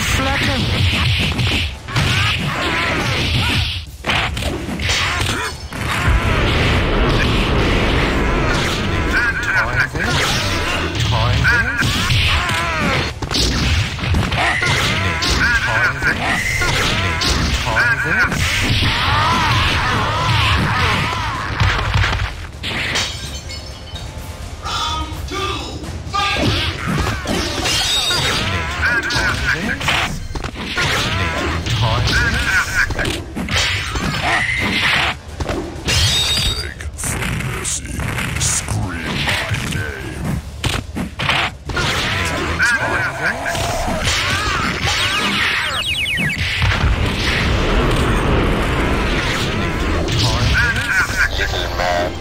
flutter. Little man.